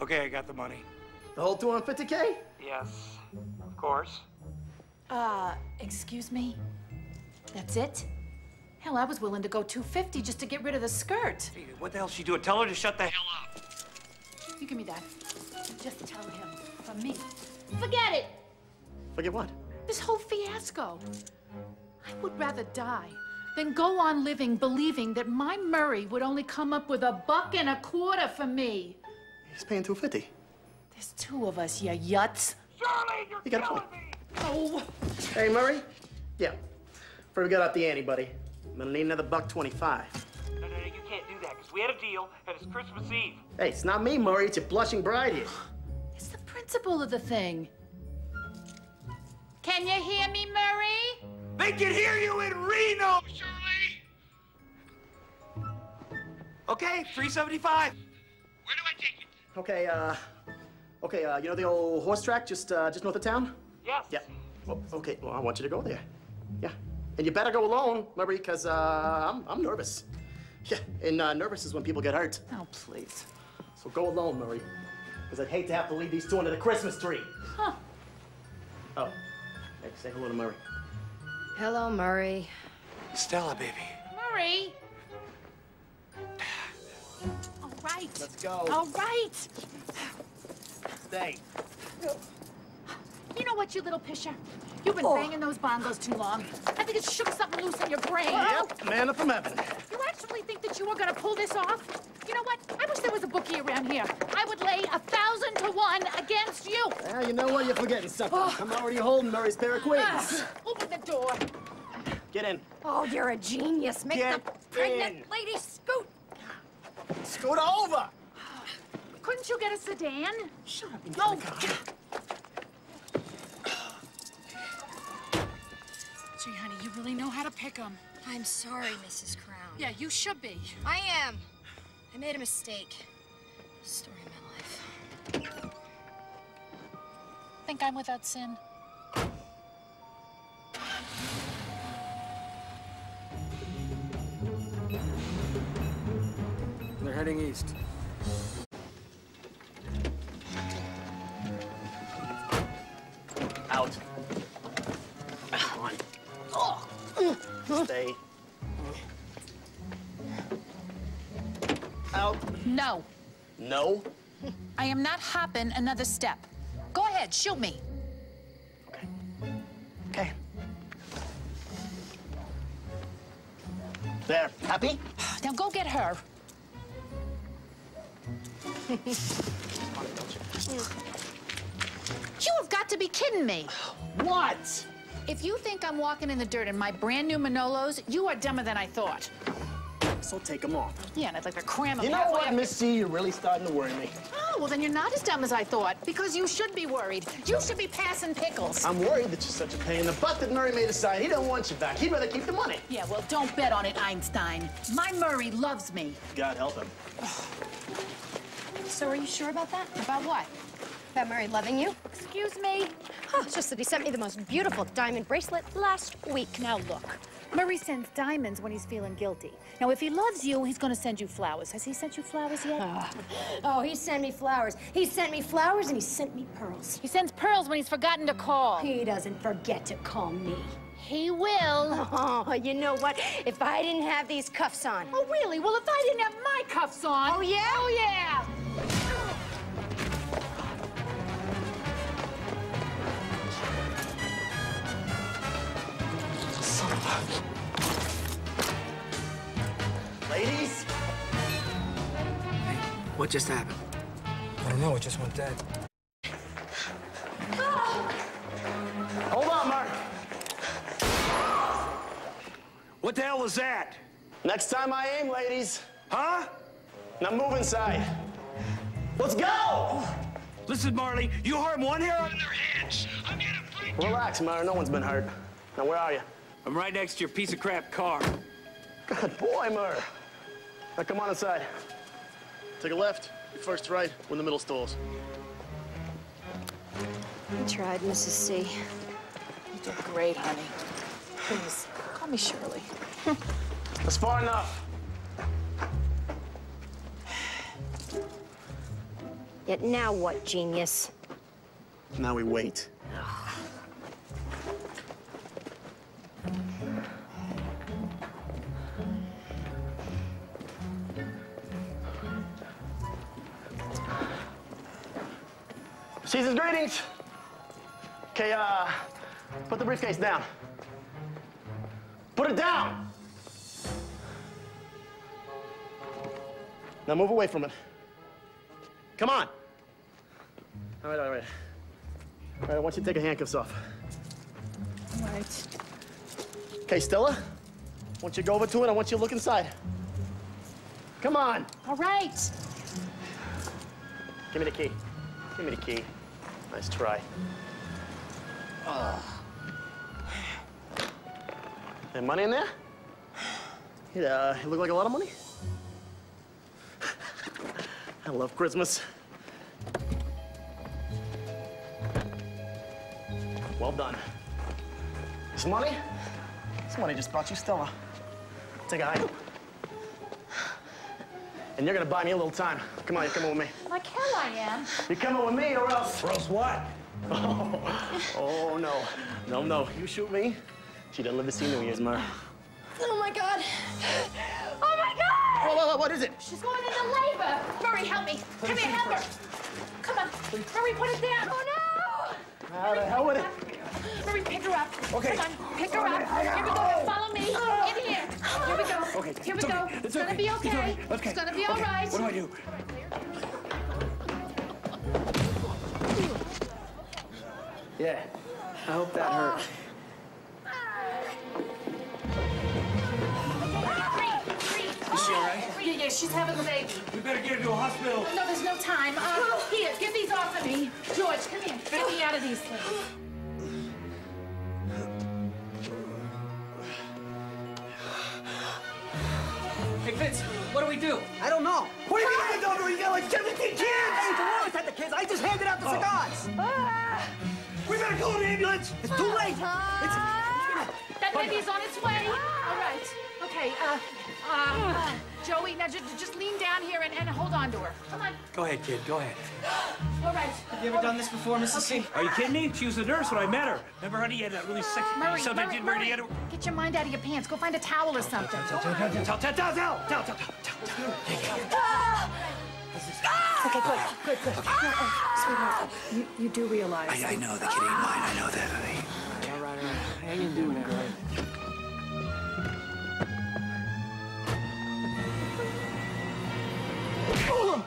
Okay, I got the money. The whole 250K? Yes, of course. Uh, excuse me? That's it? Hell, I was willing to go 250 just to get rid of the skirt. Hey, what the hell's she doing? Tell her to shut the hell up. You give me that. Just tell him. From me. Forget it! Forget what? This whole fiasco. I would rather die than go on living believing that my Murray would only come up with a buck and a quarter for me. He's paying 250. There's two of us, you yuts. Shirley, you're You got a point. me! Oh, Hey, Murray? Yeah. Before we got up the ante, buddy. I'm gonna need another buck 25. No, no, no, you can't do that, because we had a deal, and it's Christmas Eve. Hey, it's not me, Murray. It's your blushing bride here. it's the principle of the thing. Can you hear me, Murray? They can hear you in Reno, Shirley! Okay, 375. Okay, uh... Okay, uh, you know the old horse track just, uh, just north of town? Yes. Yeah. Well, okay, well, I want you to go there. Yeah. And you better go alone, Murray, because, uh, I'm, I'm nervous. Yeah, and, uh, nervous is when people get hurt. Oh, please. So go alone, Murray. Because I'd hate to have to leave these two under the Christmas tree. Huh. Oh. Hey, say hello to Murray. Hello, Murray. Stella, baby. Murray! Right. Let's go. All right. Stay. You know what, you little pisher? You've been banging those bongos too long. I think it shook something loose in your brain. Yep, manna from heaven. You actually think that you were gonna pull this off? You know what? I wish there was a bookie around here. I would lay a thousand to one against you. Yeah, you know what? You're forgetting something. I'm already holding Murray's pair of queens. Ah, open the door. Get in. Oh, you're a genius. Make Get the pregnant in. lady scoot. Scoot over. Couldn't you get a sedan? Shut up and No. get in the car. Gee, honey, you really know how to pick 'em. I'm sorry, Mrs. Crown. Yeah, you should be. I am. I made a mistake. Story of my life. Think I'm without sin? They're heading east. Out. Come on. Oh. Stay. Out. No. No. I am not hopping another step. Go ahead, shoot me. Okay. Okay. There. Happy? Now go get her. You have got to be kidding me. What? If you think I'm walking in the dirt in my brand new Manolos, you are dumber than I thought. So take them off. Yeah, and I'd like to cram them You know what, Miss C? You're really starting to worry me. Oh, well, then you're not as dumb as I thought, because you should be worried. You should be passing pickles. I'm worried that you're such a pain in the butt that Murray made a sign. He don't want you back. He'd rather keep the money. yeah, well, don't bet on it, Einstein. My Murray loves me. God help him. So are you sure about that? About what? About Murray loving you? Excuse me? Oh, it's just that he sent me the most beautiful diamond bracelet last week. Now, look. Murray sends diamonds when he's feeling guilty. Now, if he loves you, he's gonna send you flowers. Has he sent you flowers yet? Ah. Oh, he sent me flowers. He sent me flowers and he sent me pearls. He sends pearls when he's forgotten to call. He doesn't forget to call me. He will. Oh, you know what? If I didn't have these cuffs on. Oh, really? Well, if I didn't have my cuffs on. Oh, yeah? Oh, yeah. Ladies? What just happened? I don't know. It just went dead. Hold on, Mark. What the hell was that? Next time I aim, ladies. Huh? Now move inside. Let's go! Listen, Marley, you harm one hair on their heads. I'm gonna break. Relax, Mara. No one's been hurt. Now, where are you? I'm right next to your piece of crap car. God, boy, Mur. Now, come on inside. Take a left, your first right, we're in the middle stalls. I tried, Mrs. C. You did great, honey. Please, call me Shirley. That's far enough. Yet now what, genius? Now we wait. Season's greetings. Okay, uh, put the briefcase down. Put it down! Now move away from it. Come on. All right, all right. All right, I want you to take your handcuffs off. All right. Okay, Stella, I want you to go over to it. I want you to look inside. Come on. All right. Give me the key. Give me the key. Nice try. Oh. Any money in there? Yeah, uh, it look like a lot of money? I love Christmas. Well done. This money? This money just bought you Stella. Take a hike. And you're gonna buy me a little time. Come on, you're coming with me. Like hell I am. You're coming with me or else? Or else what? Oh, oh, no. No, no. You shoot me, she doesn't live to see New Year's, Mar. Oh my god! Oh my god! Whoa, whoa, whoa, what is it? She's going into labor. Murray, help me. Come here, help her. Come on. Murray, put it down. Oh, no! How the hell would it? No. Murray, pick her up. Okay. Come on, pick her up. Here we go. Follow me. In here. Here we go. Okay, Here we it's go. okay. It's It's gonna okay. be okay. okay. Okay. It's gonna be all Okay. right. What do I do? Yeah. I hope that hurt. Is she all right? Yeah, yeah, she's having a baby. We better get her to a hospital. No, there's no time. Uh, here, get these off of me. George, come here. Get me out of these things. We do? I don't know. What do you mean I don't know? You got like 17 kids! Hey, don't always have the kids. I just handed out the oh. cigars. We better call an ambulance! It's too late. That baby's on its way. All right. Okay, uh, uh, Joey, now ju- just lean down here and, and hold on to her. Come on. Go ahead, kid. Go ahead. All right. Have you ever done this before, Mrs. C? Are you kidding me? She was a nurse when I met her. Remember, honey, you had that really sexy Murray, something Murray, did Murray, you had to... get your mind out of your pants. Go find a towel or something. Tell, tell, tell, tell, tell, tell, tell, tell, tell. Okay, good, good, good. Sweetheart, you, you do realize. I, I know, the kid ain't mine. I know that, honey. Hang in doing it, right? Oh!